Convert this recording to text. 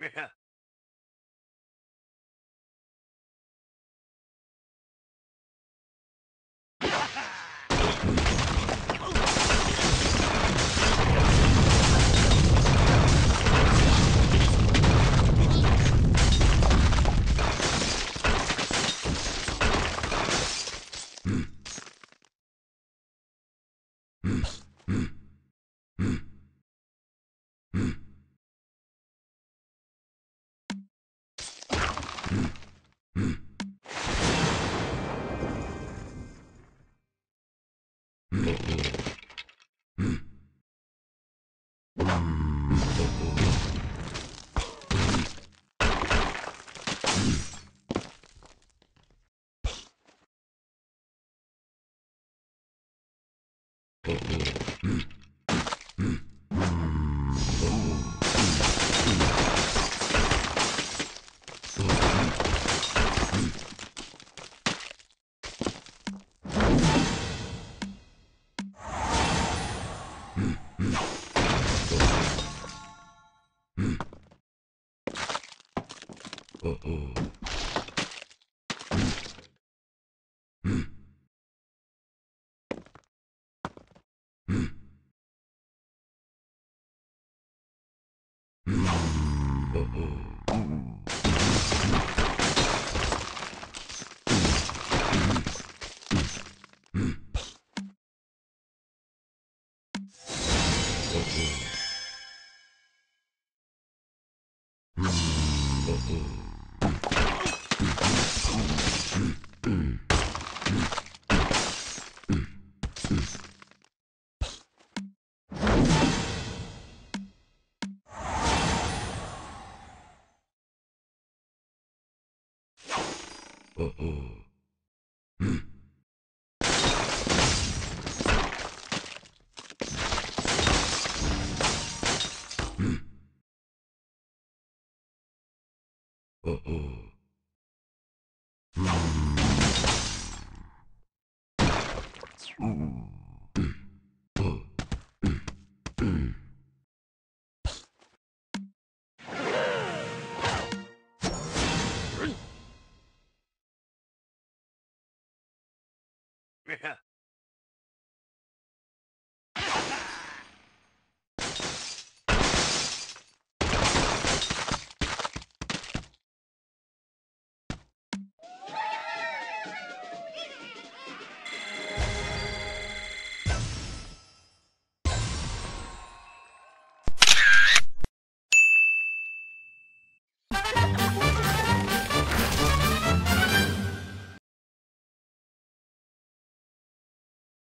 Yeah. Uh-oh. Uh-oh. Yeah.